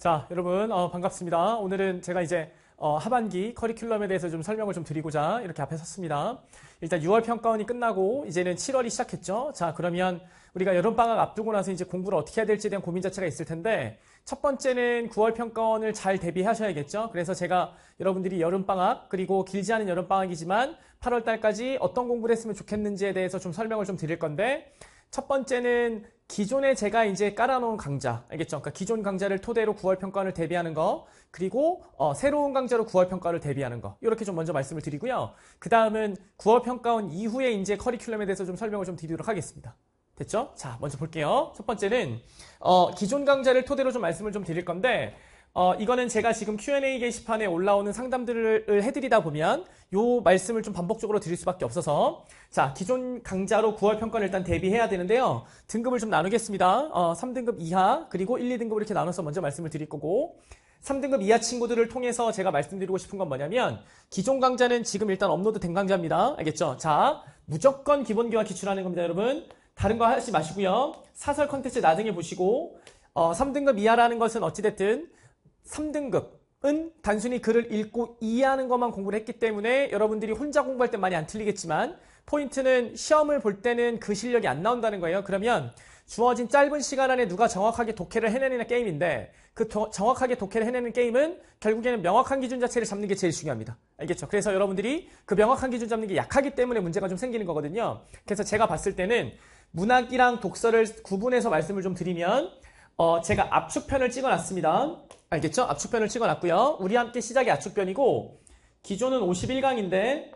자, 여러분 어, 반갑습니다. 오늘은 제가 이제 어, 하반기 커리큘럼에 대해서 좀 설명을 좀 드리고자 이렇게 앞에 섰습니다. 일단 6월 평가원이 끝나고 이제는 7월이 시작했죠. 자, 그러면 우리가 여름방학 앞두고 나서 이제 공부를 어떻게 해야 될지에 대한 고민 자체가 있을 텐데 첫 번째는 9월 평가원을 잘 대비하셔야겠죠. 그래서 제가 여러분들이 여름방학 그리고 길지 않은 여름방학이지만 8월 달까지 어떤 공부를 했으면 좋겠는지에 대해서 좀 설명을 좀 드릴 건데 첫 번째는 기존에 제가 이제 깔아놓은 강좌, 알겠죠? 그러니까 기존 강좌를 토대로 9월 평가를 대비하는 거, 그리고 어, 새로운 강좌로 9월 평가를 대비하는 거, 이렇게 좀 먼저 말씀을 드리고요. 그 다음은 9월 평가원 이후에 이제 커리큘럼에 대해서 좀 설명을 좀 드리도록 하겠습니다. 됐죠? 자, 먼저 볼게요. 첫 번째는 어, 기존 강좌를 토대로 좀 말씀을 좀 드릴 건데 어, 이거는 제가 지금 Q&A 게시판에 올라오는 상담들을 해드리다 보면 요 말씀을 좀 반복적으로 드릴 수밖에 없어서 자 기존 강좌로 9월 평가를 일단 대비해야 되는데요. 등급을 좀 나누겠습니다. 어, 3등급 이하 그리고 1, 2등급을 이렇게 나눠서 먼저 말씀을 드릴 거고 3등급 이하 친구들을 통해서 제가 말씀드리고 싶은 건 뭐냐면 기존 강좌는 지금 일단 업로드 된 강좌입니다. 알겠죠? 자 무조건 기본교와 기출하는 겁니다 여러분. 다른 거 하지 마시고요. 사설 컨텐츠 나중에 보시고 어, 3등급 이하라는 것은 어찌됐든 3등급은 단순히 글을 읽고 이해하는 것만 공부를 했기 때문에 여러분들이 혼자 공부할 때 많이 안 틀리겠지만 포인트는 시험을 볼 때는 그 실력이 안 나온다는 거예요. 그러면 주어진 짧은 시간 안에 누가 정확하게 독해를 해내는 게임인데 그 도, 정확하게 독해를 해내는 게임은 결국에는 명확한 기준 자체를 잡는 게 제일 중요합니다. 알겠죠? 그래서 여러분들이 그 명확한 기준 잡는 게 약하기 때문에 문제가 좀 생기는 거거든요. 그래서 제가 봤을 때는 문학이랑 독서를 구분해서 말씀을 좀 드리면 어, 제가 압축편을 찍어놨습니다. 알겠죠? 압축편을 찍어놨고요. 우리 함께 시작이 압축편이고 기존은 51강인데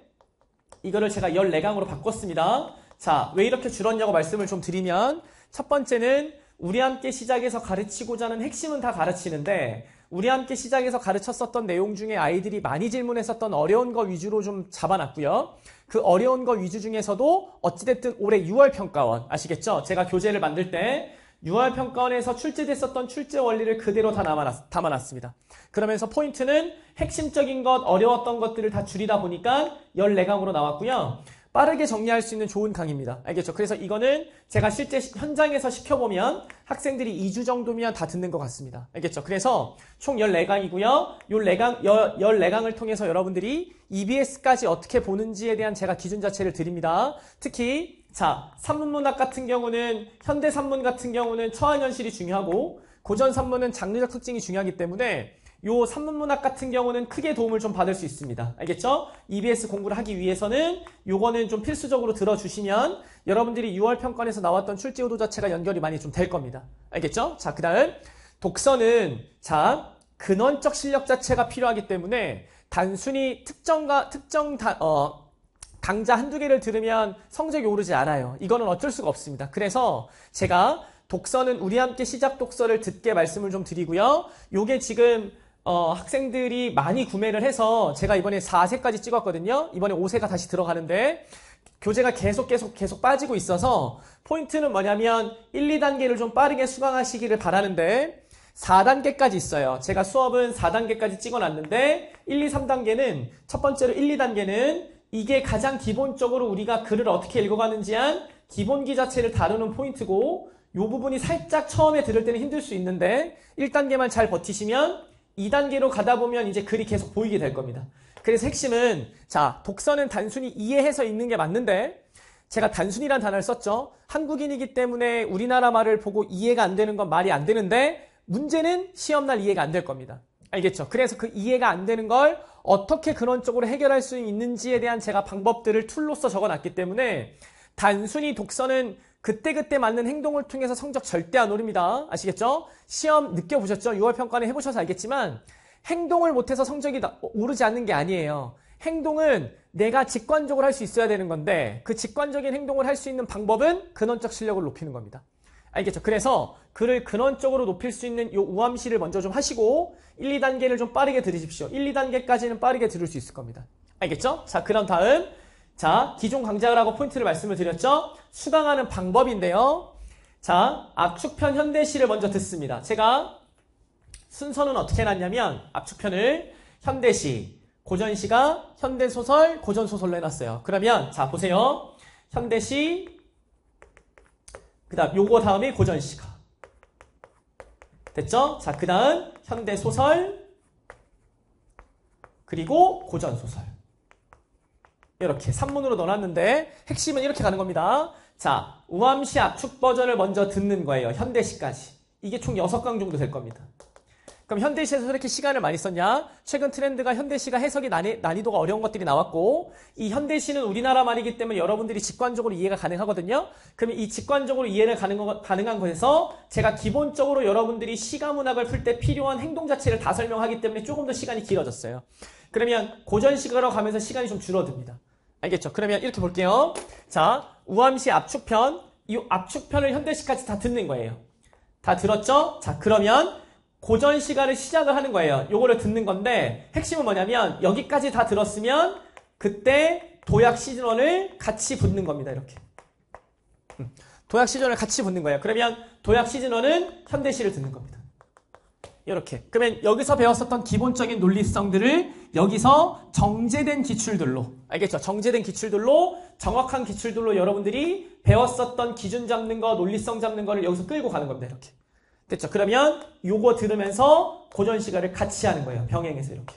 이거를 제가 14강으로 바꿨습니다. 자, 왜 이렇게 줄었냐고 말씀을 좀 드리면 첫 번째는 우리 함께 시작해서 가르치고자 하는 핵심은 다 가르치는데 우리 함께 시작해서 가르쳤었던 내용 중에 아이들이 많이 질문했었던 어려운 거 위주로 좀 잡아놨고요. 그 어려운 거 위주 중에서도 어찌됐든 올해 6월 평가원 아시겠죠? 제가 교재를 만들 때 6월 평가원에서 출제됐었던 출제 원리를 그대로 다 담아놨, 담아놨습니다. 그러면서 포인트는 핵심적인 것, 어려웠던 것들을 다 줄이다 보니까 14강으로 나왔고요. 빠르게 정리할 수 있는 좋은 강의입니다. 알겠죠? 그래서 이거는 제가 실제 현장에서 시켜보면 학생들이 2주 정도면 다 듣는 것 같습니다. 알겠죠? 그래서 총 14강이고요. 요 14강, 14강을 통해서 여러분들이 EBS까지 어떻게 보는지에 대한 제가 기준 자체를 드립니다. 특히 자, 산문문학 같은 경우는 현대 산문 같은 경우는 처한현실이 중요하고 고전 산문은 장르적 특징이 중요하기 때문에 요 산문문학 같은 경우는 크게 도움을 좀 받을 수 있습니다. 알겠죠? EBS 공부를 하기 위해서는 요거는 좀 필수적으로 들어주시면 여러분들이 6월 평가에서 나왔던 출제호도 자체가 연결이 많이 좀 될 겁니다. 알겠죠? 자, 그 다음 독서는 자 근원적 실력 자체가 필요하기 때문에 단순히 특정과 특정 다, 어, 강좌 한두 개를 들으면 성적이 오르지 않아요. 이거는 어쩔 수가 없습니다. 그래서 제가 독서는 우리 함께 시작 독서를 듣게 말씀을 좀 드리고요. 요게 지금 어, 학생들이 많이 구매를 해서 제가 이번에 4세까지 찍었거든요. 이번에 5세가 다시 들어가는데 교재가 계속 계속 계속 빠지고 있어서 포인트는 뭐냐면 1, 2단계를 좀 빠르게 수강하시기를 바라는데 4단계까지 있어요. 제가 수업은 4단계까지 찍어놨는데 1, 2, 3단계는 첫 번째로 1, 2단계는 이게 가장 기본적으로 우리가 글을 어떻게 읽어가는지 한 기본기 자체를 다루는 포인트고 이 부분이 살짝 처음에 들을 때는 힘들 수 있는데 1단계만 잘 버티시면 2단계로 가다 보면 이제 글이 계속 보이게 될 겁니다. 그래서 핵심은 자 독서는 단순히 이해해서 읽는 게 맞는데 제가 단순히란 단어를 썼죠. 한국인이기 때문에 우리나라 말을 보고 이해가 안 되는 건 말이 안 되는데 문제는 시험날 이해가 안 될 겁니다. 알겠죠? 그래서 그 이해가 안 되는 걸 어떻게 그런 쪽으로 해결할 수 있는지에 대한 제가 방법들을 툴로서 적어놨기 때문에 단순히 독서는 그때그때 맞는 행동을 통해서 성적 절대 안 오릅니다. 아시겠죠? 시험 느껴보셨죠? 6월 평가는 해보셔서 알겠지만 행동을 못해서 성적이 오르지 않는 게 아니에요. 행동은 내가 직관적으로 할 수 있어야 되는 건데 그 직관적인 행동을 할 수 있는 방법은 근원적 실력을 높이는 겁니다. 알겠죠? 그래서 글을 근원적으로 높일 수 있는 이 우암시를 먼저 좀 하시고 1, 2단계를 좀 빠르게 들으십시오. 1, 2단계까지는 빠르게 들을 수 있을 겁니다. 알겠죠? 자, 그런 다음 자, 기존 강좌라고 포인트를 말씀을 드렸죠? 수강하는 방법인데요. 자, 압축편 현대시를 먼저 듣습니다. 제가 순서는 어떻게 해놨냐면 압축편을 현대시, 고전시가 현대소설, 고전소설로 해놨어요. 그러면 자 보세요. 현대시, 그 다음 요거 다음에 고전시가 됐죠? 자, 그 다음 현대소설 그리고 고전소설 이렇게 3문으로 넣어놨는데 핵심은 이렇게 가는 겁니다. 자, 우암시 압축 버전을 먼저 듣는 거예요. 현대시까지. 이게 총 6강 정도 될 겁니다. 그럼 현대시에서 이렇게 시간을 많이 썼냐? 최근 트렌드가 현대시가 해석이 난이, 난이도가 어려운 것들이 나왔고 이 현대시는 우리나라 말이기 때문에 여러분들이 직관적으로 이해가 가능하거든요. 그러면 이 직관적으로 이해를 가능, 가능 한 것에서 제가 기본적으로 여러분들이 시가문학을 풀 때 필요한 행동 자체를 다 설명하기 때문에 조금 더 시간이 길어졌어요. 그러면 고전시가로 가면서 시간이 좀 줄어듭니다. 알겠죠? 그러면 이렇게 볼게요. 자, 우암시 압축편, 이 압축편을 현대시까지 다 듣는 거예요. 다 들었죠? 자, 그러면 고전 시간을 시작을 하는 거예요. 요거를 듣는 건데 핵심은 뭐냐면 여기까지 다 들었으면 그때 도약 시즌원을 같이 붙는 겁니다. 이렇게. 음, 도약 시즌원을 같이 붙는 거예요. 그러면 도약 시즌원은 현대시를 듣는 겁니다. 이렇게. 그러면 여기서 배웠었던 기본적인 논리성들을 여기서 정제된 기출들로, 알겠죠? 정제된 기출들로, 정확한 기출들로 여러분들이 배웠었던 기준 잡는 거, 논리성 잡는 거를 여기서 끌고 가는 겁니다. 이렇게. 됐죠? 그러면 요거 들으면서 고전 시가를 같이 하는 거예요. 병행해서 이렇게.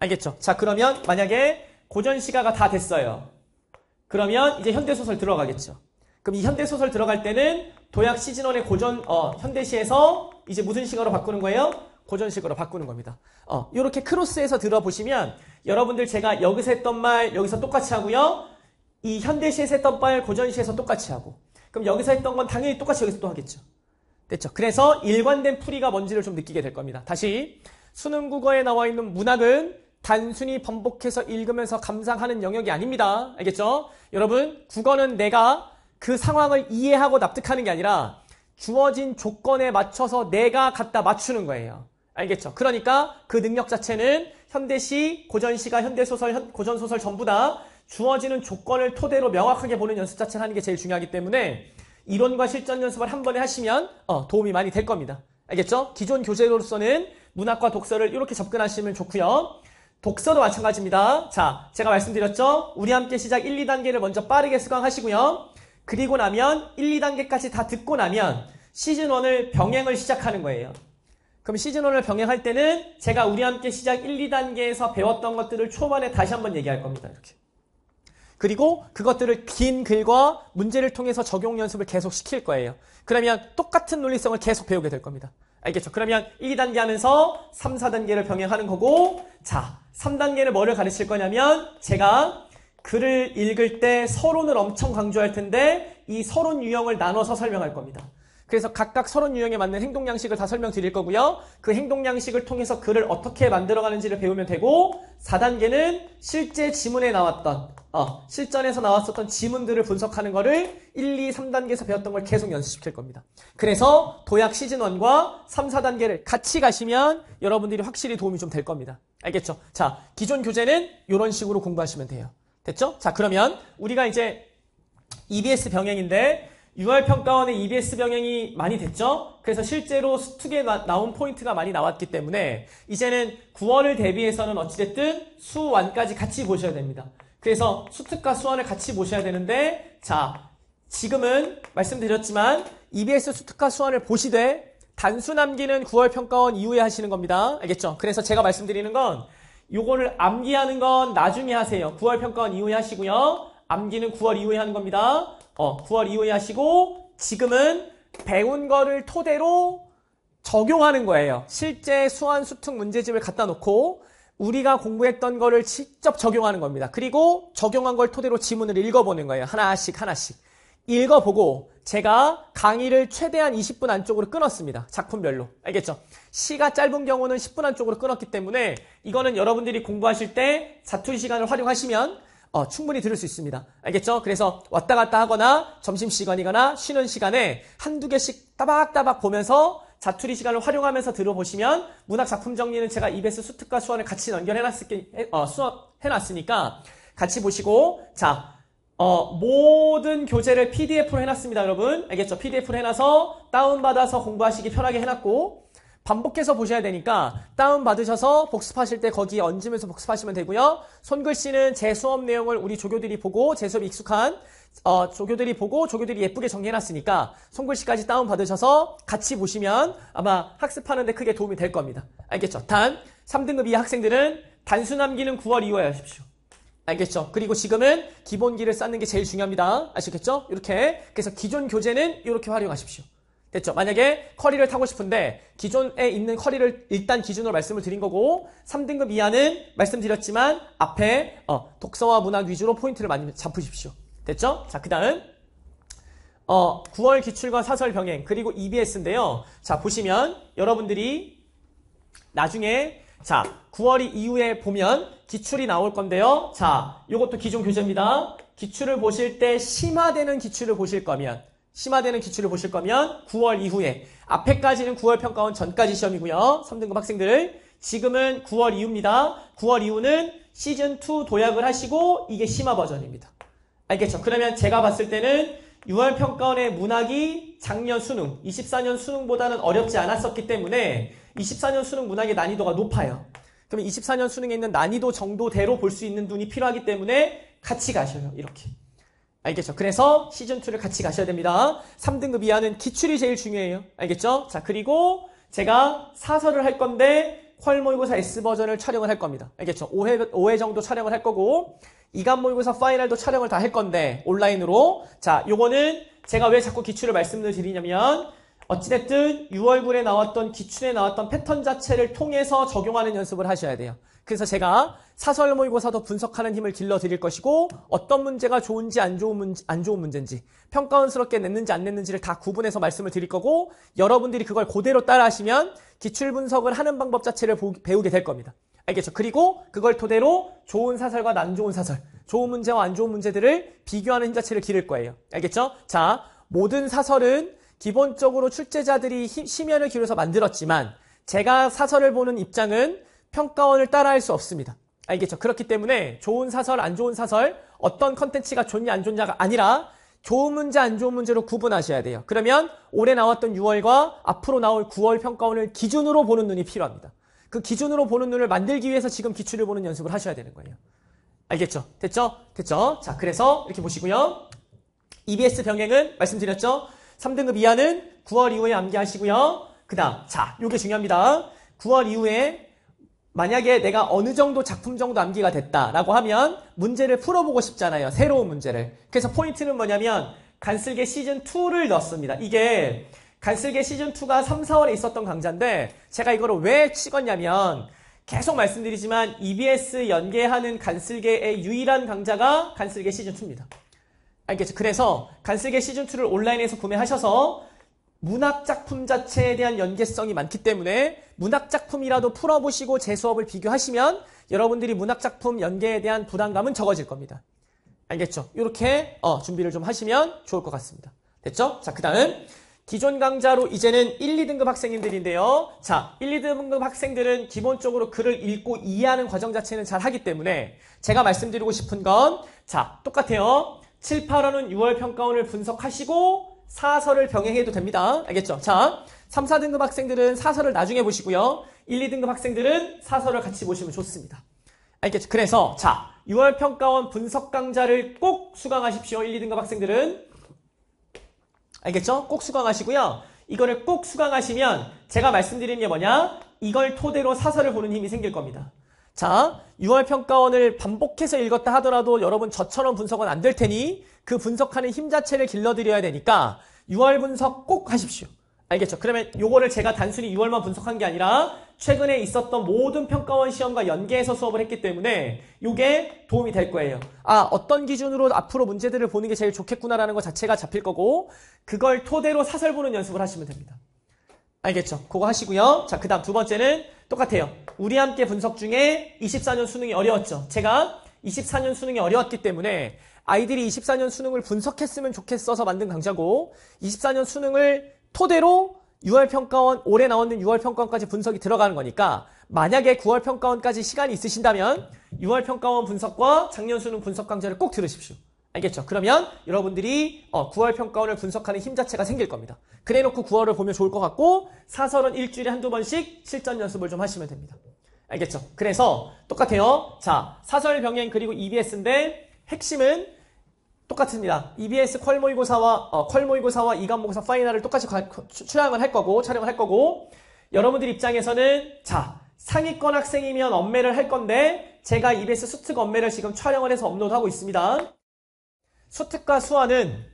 알겠죠? 자, 그러면 만약에 고전 시가가 다 됐어요. 그러면 이제 현대소설 들어가겠죠. 그럼 이 현대소설 들어갈 때는 도약 시즌원의 고전, 어, 현대시에서 이제 무슨 시가로 바꾸는 거예요? 고전식으로 바꾸는 겁니다. 어, 이렇게 크로스해서 들어보시면 여러분들 제가 여기서 했던 말 여기서 똑같이 하고요. 이 현대시에서 했던 말 고전시에서 똑같이 하고 그럼 여기서 했던 건 당연히 똑같이 여기서 또 하겠죠. 됐죠? 그래서 일관된 풀이가 뭔지를 좀 느끼게 될 겁니다. 다시 수능 국어에 나와 있는 문학은 단순히 반복해서 읽으면서 감상하는 영역이 아닙니다. 알겠죠? 여러분, 국어는 내가 그 상황을 이해하고 납득하는 게 아니라 주어진 조건에 맞춰서 내가 갖다 맞추는 거예요. 알겠죠? 그러니까 그 능력 자체는 현대시, 고전시가 현대소설, 고전소설 전부 다 주어지는 조건을 토대로 명확하게 보는 연습 자체를 하는 게 제일 중요하기 때문에 이론과 실전 연습을 한 번에 하시면 어, 도움이 많이 될 겁니다. 알겠죠? 기존 교재로서는 문학과 독서를 이렇게 접근하시면 좋고요. 독서도 마찬가지입니다. 자, 제가 말씀드렸죠? 우리 함께 시작 1, 2단계를 먼저 빠르게 수강하시고요. 그리고 나면 1, 2단계까지 다 듣고 나면 시즌1을 병행을 시작하는 거예요. 그럼 시즌1을 병행할 때는 제가 우리 함께 시작 1, 2단계에서 배웠던 것들을 초반에 다시 한번 얘기할 겁니다. 이렇게. 그리고 그것들을 긴 글과 문제를 통해서 적용 연습을 계속 시킬 거예요. 그러면 똑같은 논리성을 계속 배우게 될 겁니다. 알겠죠? 그러면 1, 2단계 하면서 3, 4단계를 병행하는 거고 자, 3단계는 뭐를 가르칠 거냐면 제가 글을 읽을 때 서론을 엄청 강조할 텐데 이 서론 유형을 나눠서 설명할 겁니다. 그래서 각각 서론 유형에 맞는 행동 양식을 다 설명드릴 거고요. 그 행동 양식을 통해서 글을 어떻게 만들어가는지를 배우면 되고 4단계는 실제 지문에 나왔던 어, 실전에서 나왔었던 지문들을 분석하는 거를 1, 2, 3단계에서 배웠던 걸 계속 연습시킬 겁니다. 그래서 도약 시즌1과 3, 4단계를 같이 가시면 여러분들이 확실히 도움이 좀 될 겁니다. 알겠죠? 자, 기존 교재는 이런 식으로 공부하시면 돼요. 됐죠? 자, 그러면 우리가 이제 EBS 병행인데 6월 평가원의 EBS 병행이 많이 됐죠? 그래서 실제로 수특에 나온 포인트가 많이 나왔기 때문에 이제는 9월을 대비해서는 어찌됐든 수완까지 같이 보셔야 됩니다. 그래서 수특과 수완을 같이 보셔야 되는데 자 지금은 말씀드렸지만 EBS 수특과 수완을 보시되 단수 남기는 9월 평가원 이후에 하시는 겁니다. 알겠죠? 그래서 제가 말씀드리는 건 요거를 암기하는 건 나중에 하세요. 9월 평가원 이후에 하시고요. 암기는 9월 이후에 하는 겁니다. 어, 9월 이후에 하시고 지금은 배운 거를 토대로 적용하는 거예요. 실제 수완 수특 문제집을 갖다 놓고 우리가 공부했던 거를 직접 적용하는 겁니다. 그리고 적용한 걸 토대로 지문을 읽어보는 거예요. 하나씩 하나씩. 읽어보고 제가 강의를 최대한 20분 안쪽으로 끊었습니다. 작품별로. 알겠죠? 시가 짧은 경우는 10분 안쪽으로 끊었기 때문에 이거는 여러분들이 공부하실 때 사투리 시간을 활용하시면 어, 충분히 들을 수 있습니다. 알겠죠? 그래서 왔다 갔다 하거나 점심시간이거나 쉬는 시간에 한두 개씩 따박따박 보면서 자투리 시간을 활용하면서 들어보시면 문학 작품 정리는 제가 EBS 수특과 수원을 같이 연결해놨을, 어, 수업 해놨으니까 같이 보시고 자, 어, 모든 교재를 PDF로 해놨습니다, 여러분. 알겠죠? PDF로 해놔서 다운받아서 공부하시기 편하게 해놨고 반복해서 보셔야 되니까 다운받으셔서 복습하실 때 거기에 얹으면서 복습하시면 되고요. 손글씨는 제 수업 내용을 우리 조교들이 보고 제 수업이 익숙한 어, 조교들이 보고 조교들이 예쁘게 정리해놨으니까 손글씨까지 다운받으셔서 같이 보시면 아마 학습하는 데 크게 도움이 될 겁니다. 알겠죠? 단 3등급 이하 학생들은 단순함 기는 9월 이후에 하십시오. 알겠죠? 그리고 지금은 기본기를 쌓는 게 제일 중요합니다. 아시겠죠? 이렇게. 그래서 기존 교재는 이렇게 활용하십시오. 됐죠? 만약에 커리를 타고 싶은데 기존에 있는 커리를 일단 기준으로 말씀을 드린 거고 3등급 이하는 말씀드렸지만 앞에 어, 독서와 문학 위주로 포인트를 많이 잡으십시오. 됐죠? 자, 그 다음 어, 9월 기출과 사설 병행 그리고 EBS인데요. 자, 보시면 여러분들이 나중에 자, 9월 이후에 보면 기출이 나올 건데요. 자, 이것도 기존 교재입니다. 기출을 보실 때 심화되는 기출을 보실 거면 심화되는 기출을 보실 거면 9월 이후에 앞에까지는 9월 평가원 전까지 시험이고요. 3등급 학생들 지금은 9월 이후입니다. 9월 이후는 시즌2 도약을 하시고 이게 심화 버전입니다. 알겠죠? 그러면 제가 봤을 때는 6월 평가원의 문학이 작년 수능, 24년 수능보다는 어렵지 않았었기 때문에 24년 수능 문학의 난이도가 높아요. 그러면 24년 수능에 있는 난이도 정도대로 볼 수 있는 눈이 필요하기 때문에 같이 가셔요. 이렇게. 알겠죠? 그래서 시즌2를 같이 가셔야 됩니다. 3등급 이하는 기출이 제일 중요해요. 알겠죠? 자, 그리고 제가 사설을 할 건데 퀄 모의고사 S버전을 촬영을 할 겁니다. 알겠죠? 5회, 5회 정도 촬영을 할 거고 이간 모의고사 파이널도 촬영을 다 할 건데 온라인으로 자, 요거는 제가 왜 자꾸 기출을 말씀을 드리냐면 어찌됐든 6월굴에 나왔던 기출에 나왔던 패턴 자체를 통해서 적용하는 연습을 하셔야 돼요. 그래서 제가 사설 모의고사도 분석하는 힘을 길러드릴 것이고 어떤 문제가 좋은지 안 좋은, 문제, 안 좋은 문제인지 평가원스럽게 냈는지 안 냈는지를 다 구분해서 말씀을 드릴 거고 여러분들이 그걸 그대로 따라 하시면 기출 분석을 하는 방법 자체를 배우게 될 겁니다. 알겠죠? 그리고 그걸 토대로 좋은 사설과 안 좋은 사설, 좋은 문제와 안 좋은 문제들을 비교하는 힘 자체를 기를 거예요. 알겠죠? 자, 모든 사설은 기본적으로 출제자들이 심연을 기울여서 만들었지만 제가 사설을 보는 입장은 평가원을 따라할 수 없습니다. 알겠죠? 그렇기 때문에 좋은 사설, 안 좋은 사설, 어떤 컨텐츠가 좋냐, 안 좋냐가 아니라 좋은 문제, 안 좋은 문제로 구분하셔야 돼요. 그러면 올해 나왔던 6월과 앞으로 나올 9월 평가원을 기준으로 보는 눈이 필요합니다. 그 기준으로 보는 눈을 만들기 위해서 지금 기출을 보는 연습을 하셔야 되는 거예요. 알겠죠? 됐죠? 됐죠? 자, 그래서 이렇게 보시고요. EBS 병행은 말씀드렸죠? 3등급 이하는 9월 이후에 암기하시고요. 그 다음, 자, 요게 중요합니다. 9월 이후에 만약에 내가 어느 정도 작품 정도 암기가 됐다라고 하면 문제를 풀어보고 싶잖아요. 새로운 문제를. 그래서 포인트는 뭐냐면 간슬개 시즌2를 넣었습니다. 이게 간슬개 시즌2가 3, 4월에 있었던 강좌인데 제가 이거를 왜 찍었냐면 계속 말씀드리지만 EBS 연계하는 간슬개의 유일한 강좌가 간슬개 시즌2입니다. 알겠죠? 그래서 간슬개 시즌2를 온라인에서 구매하셔서 문학 작품 자체에 대한 연계성이 많기 때문에 문학 작품이라도 풀어보시고 제 수업을 비교하시면 여러분들이 문학 작품 연계에 대한 부담감은 적어질 겁니다. 알겠죠? 이렇게 어, 준비를 좀 하시면 좋을 것 같습니다. 됐죠? 자, 그 다음 기존 강좌로 이제는 1, 2등급 학생님들인데요. 자, 1, 2등급 학생들은 기본적으로 글을 읽고 이해하는 과정 자체는 잘 하기 때문에 제가 말씀드리고 싶은 건 자, 똑같아요. 7, 8호는 6월 평가원을 분석하시고 사설을 병행해도 됩니다. 알겠죠? 자, 3, 4등급 학생들은 사설을 나중에 보시고요. 1, 2등급 학생들은 사설을 같이 보시면 좋습니다. 알겠죠? 그래서 자, 6월 평가원 분석 강좌를 꼭 수강하십시오. 1, 2등급 학생들은. 알겠죠? 꼭 수강하시고요. 이거를 꼭 수강하시면 제가 말씀드리는 게 뭐냐? 이걸 토대로 사설을 보는 힘이 생길 겁니다. 자, 6월 평가원을 반복해서 읽었다 하더라도 여러분 저처럼 분석은 안 될 테니 그 분석하는 힘 자체를 길러드려야 되니까 6월 분석 꼭 하십시오. 알겠죠? 그러면 요거를 제가 단순히 6월만 분석한 게 아니라 최근에 있었던 모든 평가원 시험과 연계해서 수업을 했기 때문에 요게 도움이 될 거예요. 아, 어떤 기준으로 앞으로 문제들을 보는 게 제일 좋겠구나라는 것 자체가 잡힐 거고 그걸 토대로 사설 보는 연습을 하시면 됩니다. 알겠죠? 그거 하시고요. 자, 그 다음 두 번째는 똑같아요. 우리 함께 분석 중에 24년 수능이 어려웠죠. 제가 24년 수능이 어려웠기 때문에 아이들이 24년 수능을 분석했으면 좋겠어서 만든 강좌고 24년 수능을 토대로 6월 평가원 올해 나오는 6월 평가원까지 분석이 들어가는 거니까 만약에 9월 평가원까지 시간이 있으신다면 6월 평가원 분석과 작년 수능 분석 강좌를 꼭 들으십시오. 알겠죠? 그러면 여러분들이 9월 어, 평가원을 분석하는 힘 자체가 생길 겁니다. 그래놓고 9월을 보면 좋을 것 같고 사설은 일주일에 한두 번씩 실전 연습을 좀 하시면 됩니다. 알겠죠? 그래서 똑같아요. 자, 사설 병행 그리고 EBS인데 핵심은 똑같습니다. EBS 퀄 모의고사와 어, 퀄 모의고사와 이간 모의고사 파이널을 똑같이 관, 출항을 할 거고 촬영을 할 거고 여러분들 입장에서는 자 상위권 학생이면 엄매를 할 건데 제가 EBS 수특 엄매를 지금 촬영을 해서 업로드하고 있습니다. 수특과 수화는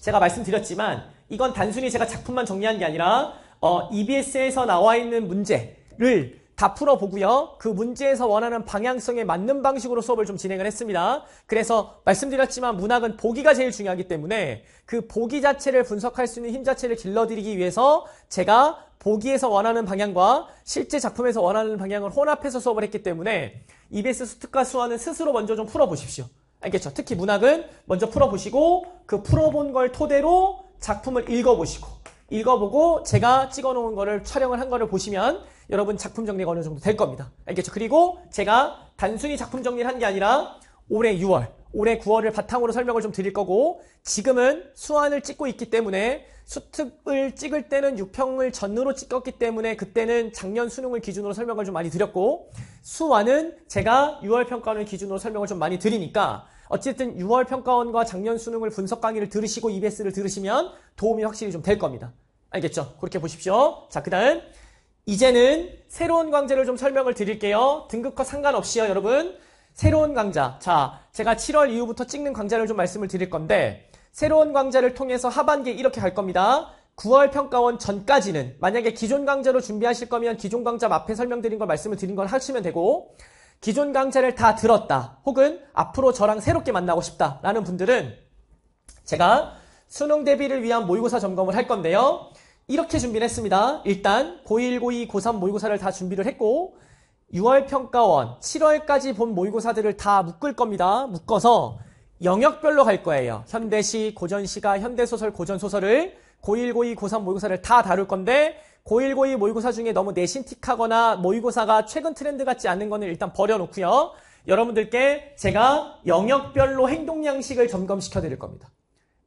제가 말씀드렸지만 이건 단순히 제가 작품만 정리한 게 아니라 어, EBS에서 나와 있는 문제를 다 풀어보고요. 그 문제에서 원하는 방향성에 맞는 방식으로 수업을 좀 진행을 했습니다. 그래서 말씀드렸지만 문학은 보기가 제일 중요하기 때문에 그 보기 자체를 분석할 수 있는 힘 자체를 길러드리기 위해서 제가 보기에서 원하는 방향과 실제 작품에서 원하는 방향을 혼합해서 수업을 했기 때문에 EBS 수특과 수화는 스스로 먼저 좀 풀어보십시오. 알겠죠? 특히 문학은 먼저 풀어보시고 그 풀어본 걸 토대로 작품을 읽어보시고 읽어보고 제가 찍어놓은 거를 촬영을 한 거를 보시면 여러분 작품 정리가 어느 정도 될 겁니다. 알겠죠? 그리고 제가 단순히 작품 정리를 한 게 아니라 올해 6월, 올해 9월을 바탕으로 설명을 좀 드릴 거고 지금은 수안을 찍고 있기 때문에 수특을 찍을 때는 6평을 전으로 찍었기 때문에 그때는 작년 수능을 기준으로 설명을 좀 많이 드렸고 수완은 제가 6월 평가원을 기준으로 설명을 좀 많이 드리니까 어쨌든 6월 평가원과 작년 수능을 분석 강의를 들으시고 EBS를 들으시면 도움이 확실히 좀 될 겁니다. 알겠죠? 그렇게 보십시오. 자, 그 다음 이제는 새로운 강좌를 좀 설명을 드릴게요. 등급과 상관없이요, 여러분. 새로운 강좌. 자, 제가 7월 이후부터 찍는 강좌를 좀 말씀을 드릴 건데 새로운 강좌를 통해서 하반기에 이렇게 갈 겁니다. 9월 평가원 전까지는 만약에 기존 강좌로 준비하실 거면 기존 강좌 앞에 설명드린 걸 말씀을 드린 걸 하시면 되고 기존 강좌를 다 들었다 혹은 앞으로 저랑 새롭게 만나고 싶다 라는 분들은 제가 수능 대비를 위한 모의고사 점검을 할 건데요. 이렇게 준비를 했습니다. 일단 고1, 고2, 고3 모의고사를 다 준비를 했고 6월 평가원 7월까지 본 모의고사들을 다 묶을 겁니다. 묶어서 영역별로 갈 거예요. 현대시, 고전시가, 현대소설, 고전소설을 고1, 고2, 고3 모의고사를 다 다룰 건데 고1, 고2 모의고사 중에 너무 내신틱하거나 모의고사가 최근 트렌드 같지 않은 거는 일단 버려놓고요. 여러분들께 제가 영역별로 행동 양식을 점검시켜 드릴 겁니다.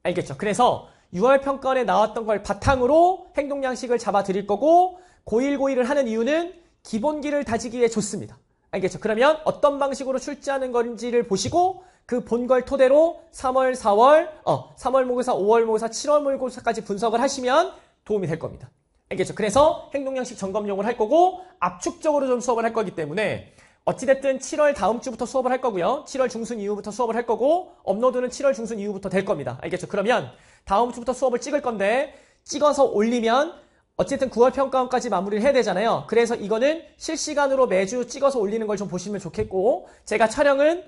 알겠죠? 그래서 6월 평가원에 나왔던 걸 바탕으로 행동 양식을 잡아 드릴 거고 고1, 고2를 하는 이유는 기본기를 다지기 위해 좋습니다. 알겠죠? 그러면 어떤 방식으로 출제하는 건지를 보시고 그 본 걸 토대로 3월, 4월, 어, 3월 모의고사, 5월 모의고사, 7월 모의고사까지 분석을 하시면 도움이 될 겁니다. 알겠죠? 그래서 행동양식 점검용을 할 거고 압축적으로 좀 수업을 할 거기 때문에 어찌됐든 7월 다음 주부터 수업을 할 거고요. 7월 중순 이후부터 수업을 할 거고 업로드는 7월 중순 이후부터 될 겁니다. 알겠죠? 그러면 다음 주부터 수업을 찍을 건데 찍어서 올리면 어쨌든 9월 평가원까지 마무리를 해야 되잖아요. 그래서 이거는 실시간으로 매주 찍어서 올리는 걸 좀 보시면 좋겠고 제가 촬영은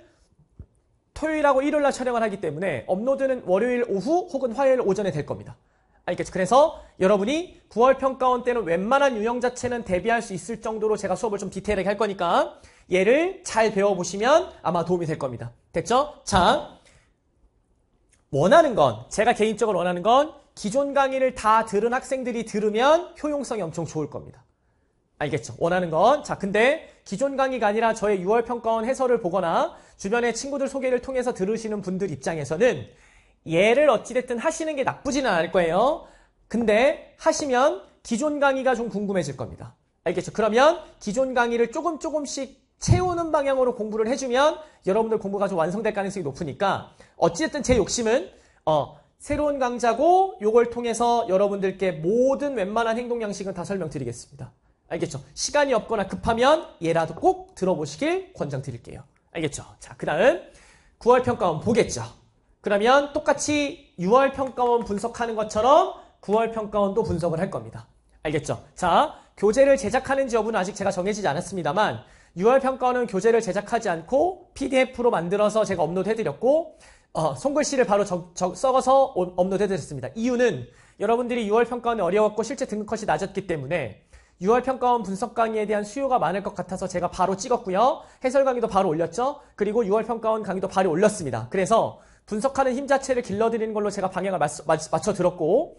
토요일하고 일요일 날 촬영을 하기 때문에 업로드는 월요일 오후 혹은 화요일 오전에 될 겁니다. 알겠죠? 그래서 여러분이 9월 평가원 때는 웬만한 유형 자체는 대비할 수 있을 정도로 제가 수업을 좀 디테일하게 할 거니까 얘를 잘 배워보시면 아마 도움이 될 겁니다. 됐죠? 자, 원하는 건, 제가 개인적으로 원하는 건 기존 강의를 다 들은 학생들이 들으면 효용성이 엄청 좋을 겁니다. 알겠죠? 원하는 건. 자, 근데 기존 강의가 아니라 저의 6월 평가원 해설을 보거나 주변의 친구들 소개를 통해서 들으시는 분들 입장에서는 얘를 어찌됐든 하시는 게 나쁘지는 않을 거예요. 근데 하시면 기존 강의가 좀 궁금해질 겁니다. 알겠죠? 그러면 기존 강의를 조금 조금씩 채우는 방향으로 공부를 해주면 여러분들 공부가 좀 완성될 가능성이 높으니까 어찌됐든 제 욕심은 어, 새로운 강좌고 요걸 통해서 여러분들께 모든 웬만한 행동 양식은 다 설명드리겠습니다. 알겠죠? 시간이 없거나 급하면 얘라도 꼭 들어보시길 권장드릴게요. 알겠죠? 자, 그 다음 9월 평가원 보겠죠? 그러면 똑같이 6월 평가원 분석하는 것처럼 9월 평가원도 분석을 할 겁니다. 알겠죠? 자, 교재를 제작하는지 여부는 아직 제가 정해지지 않았습니다만 6월 평가원은 교재를 제작하지 않고 PDF로 만들어서 제가 업로드해드렸고 어, 손글씨를 바로 적, 적, 썩어서 업로드해드렸습니다. 이유는 여러분들이 6월 평가원이 어려웠고 실제 등급컷이 낮았기 때문에 6월 평가원 분석 강의에 대한 수요가 많을 것 같아서 제가 바로 찍었고요. 해설 강의도 바로 올렸죠. 그리고 6월 평가원 강의도 바로 올렸습니다. 그래서 분석하는 힘 자체를 길러드리는 걸로 제가 방향을 맞춰, 맞춰 들었고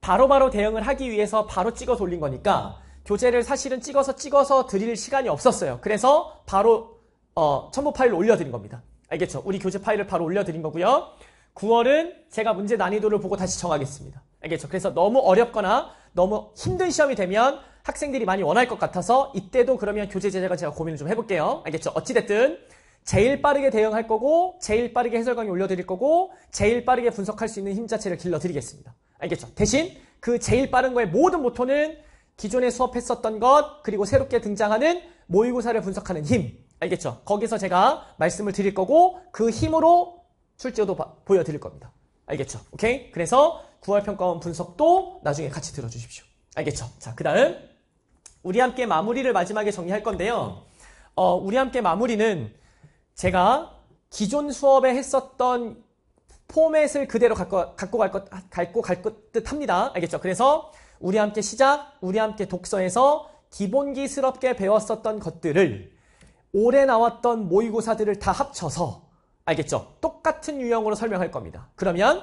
바로바로 바로 대응을 하기 위해서 바로 찍어서 올린 거니까 교재를 사실은 찍어서 찍어서 드릴 시간이 없었어요. 그래서 바로 어, 첨부 파일을 올려드린 겁니다. 알겠죠? 우리 교재 파일을 바로 올려드린 거고요. 9월은 제가 문제 난이도를 보고 다시 정하겠습니다. 알겠죠? 그래서 너무 어렵거나 너무 힘든 시험이 되면 학생들이 많이 원할 것 같아서 이때도 그러면 교재 제작을 제가 고민을 좀 해볼게요. 알겠죠? 어찌됐든 제일 빠르게 대응할 거고 제일 빠르게 해설 강의 올려드릴 거고 제일 빠르게 분석할 수 있는 힘 자체를 길러드리겠습니다. 알겠죠? 대신 그 제일 빠른 거의 모든 모토는 기존에 수업했었던 것 그리고 새롭게 등장하는 모의고사를 분석하는 힘 알겠죠? 거기서 제가 말씀을 드릴 거고 그 힘으로 출제도 보여드릴 겁니다. 알겠죠? 오케이? 그래서 9월 평가원 분석도 나중에 같이 들어주십시오. 알겠죠? 자, 그 다음 우리 함께 마무리를 마지막에 정리할 건데요. 어, 우리 함께 마무리는 제가 기존 수업에 했었던 포맷을 그대로 갖고, 갖고 갈 것, 갖고 갈것 합니다. 알겠죠? 그래서 우리 함께 시작, 우리 함께 독서에서 기본기스럽게 배웠었던 것들을 올해 나왔던 모의고사들을 다 합쳐서 알겠죠? 똑같은 유형으로 설명할 겁니다. 그러면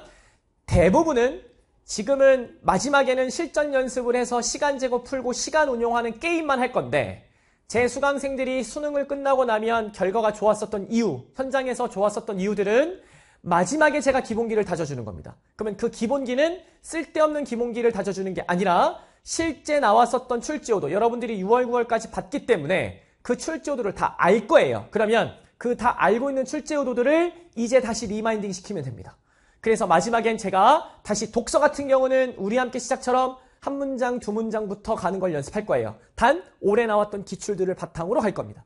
대부분은 지금은 마지막에는 실전 연습을 해서 시간 재고 풀고 시간 운용하는 게임만 할 건데 제 수강생들이 수능을 끝나고 나면 결과가 좋았었던 이유, 현장에서 좋았었던 이유들은 마지막에 제가 기본기를 다져주는 겁니다. 그러면 그 기본기는 쓸데없는 기본기를 다져주는 게 아니라 실제 나왔었던 출제오도 여러분들이 6월, 9월까지 봤기 때문에 그 출제 의도를 다 알 거예요. 그러면 그 다 알고 있는 출제 의도들을 이제 다시 reminding 시키면 됩니다. 그래서 마지막엔 제가 다시 독서 같은 경우는 우리 함께 시작처럼 한 문장, 두 문장부터 가는 걸 연습할 거예요. 단 올해 나왔던 기출들을 바탕으로 할 겁니다.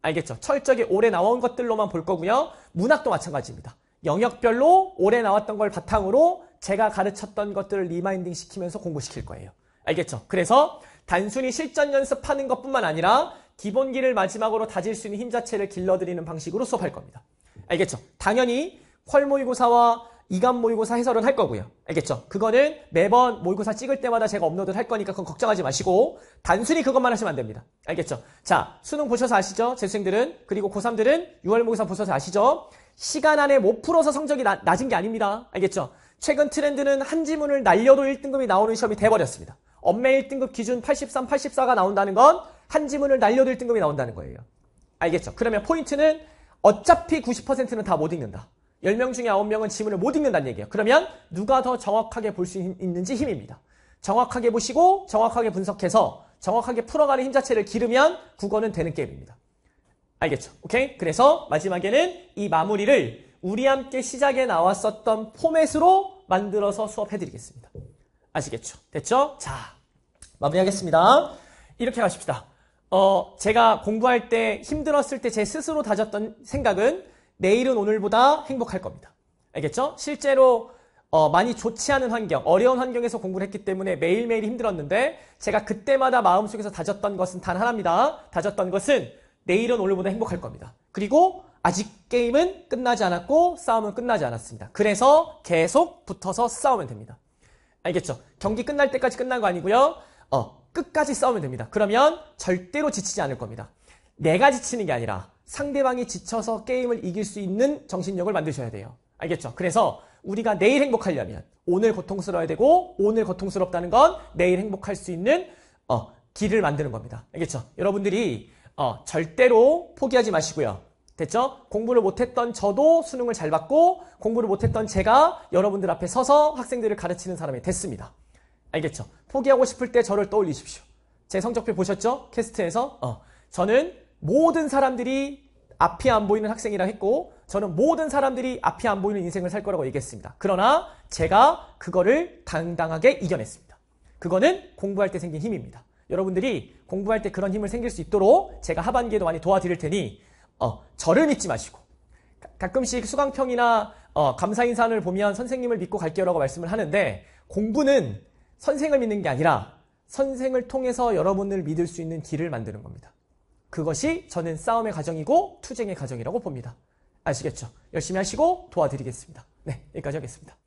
알겠죠? 철저하게 올해 나온 것들로만 볼 거고요. 문학도 마찬가지입니다. 영역별로 올해 나왔던 걸 바탕으로 제가 가르쳤던 것들을 reminding 시키면서 공부시킬 거예요. 알겠죠? 그래서 단순히 실전 연습하는 것뿐만 아니라 기본기를 마지막으로 다질 수 있는 힘 자체를 길러드리는 방식으로 수업할 겁니다. 알겠죠? 당연히 퀄 모의고사와 이감 모의고사 해설은 할 거고요. 알겠죠? 그거는 매번 모의고사 찍을 때마다 제가 업로드를 할 거니까 그건 걱정하지 마시고 단순히 그것만 하시면 안 됩니다. 알겠죠? 자, 수능 보셔서 아시죠? 재수생들은 그리고 고3들은 6월 모의고사 보셔서 아시죠? 시간 안에 못 풀어서 성적이 나, 낮은 게 아닙니다. 알겠죠? 최근 트렌드는 한 지문을 날려도 1등급이 나오는 시험이 돼버렸습니다. 엄매 1등급 기준 83, 84가 나온다는 건 한 지문을 날려도 1등급이 나온다는 거예요. 알겠죠? 그러면 포인트는 어차피 90%는 다 못 읽는다. 10명 중에 9명은 지문을 못 읽는다는 얘기예요. 그러면 누가 더 정확하게 볼 수 있는지 힘입니다. 정확하게 보시고 정확하게 분석해서 정확하게 풀어가는 힘 자체를 기르면 국어는 되는 게임입니다. 알겠죠? 오케이? 그래서 마지막에는 이 마무리를 우리 함께 시작에 나왔었던 포맷으로 만들어서 수업해드리겠습니다. 아시겠죠? 됐죠? 자, 마무리하겠습니다. 이렇게 가십시다. 어, 제가 공부할 때 힘들었을 때 제 스스로 다졌던 생각은 내일은 오늘보다 행복할 겁니다. 알겠죠? 실제로 어, 많이 좋지 않은 환경, 어려운 환경에서 공부를 했기 때문에 매일매일 힘들었는데 제가 그때마다 마음속에서 다졌던 것은 단 하나입니다. 다졌던 것은 내일은 오늘보다 행복할 겁니다. 그리고 아직 게임은 끝나지 않았고 싸움은 끝나지 않았습니다. 그래서 계속 붙어서 싸우면 됩니다. 알겠죠? 경기 끝날 때까지 끝난 거 아니고요. 어, 끝까지 싸우면 됩니다. 그러면 절대로 지치지 않을 겁니다. 내가 지치는 게 아니라 상대방이 지쳐서 게임을 이길 수 있는 정신력을 만드셔야 돼요. 알겠죠? 그래서 우리가 내일 행복하려면 오늘 고통스러워야 되고 오늘 고통스럽다는 건 내일 행복할 수 있는 어, 길을 만드는 겁니다. 알겠죠? 여러분들이 어, 절대로 포기하지 마시고요. 됐죠? 공부를 못했던 저도 수능을 잘 받고 공부를 못했던 제가 여러분들 앞에 서서 학생들을 가르치는 사람이 됐습니다. 알겠죠? 포기하고 싶을 때 저를 떠올리십시오. 제 성적표 보셨죠? 캐스트에서 어, 저는 모든 사람들이 앞이 안 보이는 학생이라 했고 저는 모든 사람들이 앞이 안 보이는 인생을 살 거라고 얘기했습니다. 그러나 제가 그거를 당당하게 이겨냈습니다. 그거는 공부할 때 생긴 힘입니다. 여러분들이 공부할 때 그런 힘을 생길 수 있도록 제가 하반기에도 많이 도와드릴 테니 어, 저를 믿지 마시고 가끔씩 수강평이나 어, 감사 인사를 보면 선생님을 믿고 갈게요라고 말씀을 하는데 공부는 선생을 믿는 게 아니라 선생을 통해서 여러분을 믿을 수 있는 길을 만드는 겁니다. 그것이 저는 싸움의 과정이고 투쟁의 과정이라고 봅니다. 아시겠죠? 열심히 하시고 도와드리겠습니다. 네, 여기까지 하겠습니다.